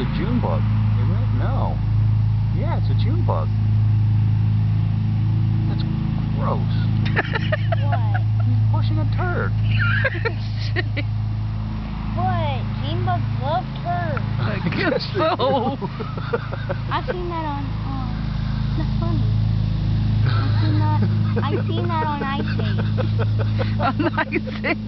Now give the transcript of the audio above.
A June bug, isn't it? No. Yeah, it's a June bug. That's gross. What? He's pushing a turd. What? June bugs love turds. I guess so. I've seen that on, um, that's funny. I've seen that, I've seen that on Ice Age. On Ice Age.